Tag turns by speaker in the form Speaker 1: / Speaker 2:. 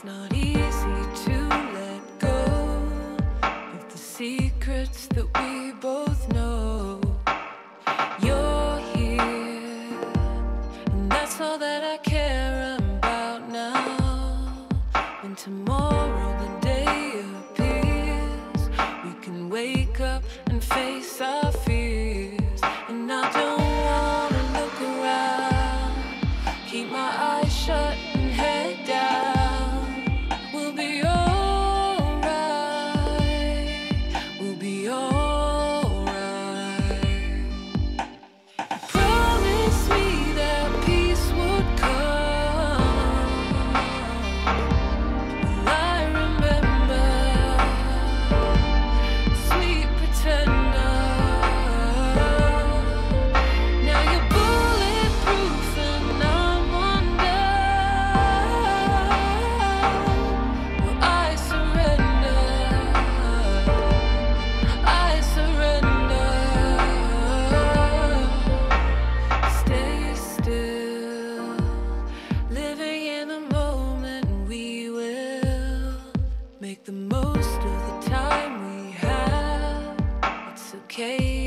Speaker 1: It's not easy to let go of the secrets that we both know. You're here, and that's all that I care about now. When tomorrow the day appears, we can wake up and face our okay.